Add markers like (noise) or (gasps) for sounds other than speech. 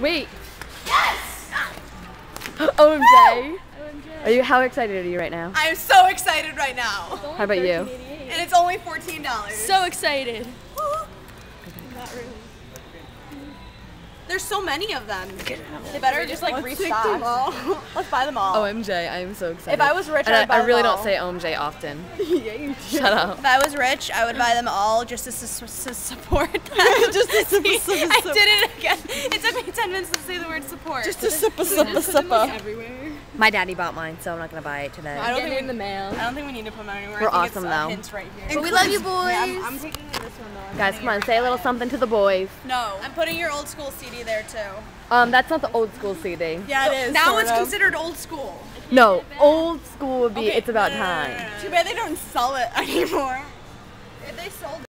Wait. Yes. (gasps) Oh, OMJ. (laughs) Oh, are you? How excited are you right now? I'm so excited right now. How about you? And it's only $14. So excited. Not really. There's so many of them. They better just like restock. (laughs) Let's buy them all. OMJ. I am so excited. If I was rich, and I'd I, buy I them really all. don't say OMJ often. (laughs) yeah, you do. Shut up. If I was rich, I would buy them all just to, su- su- support them. Just to su- See, su- I did it again. It took me 10 minutes to say the word support. Just a sippa sippa sippa. Everywhere. My daddy bought mine, so I'm not gonna buy it today. I don't think we in the mail. I don't think we need to put them anywhere. We're I think awesome, it's, though. hints right here. But we love you, boys. I'm, I'm taking this one though. I'm Guys, come on, say a little something to the boys. No, I'm putting your old school CD there too. Um, that's not the old school CD. Yeah, it is. now it's of. considered old school. No, old school would be. Okay, It's about no, no, time. Too bad they don't sell it (laughs) anymore. If they sold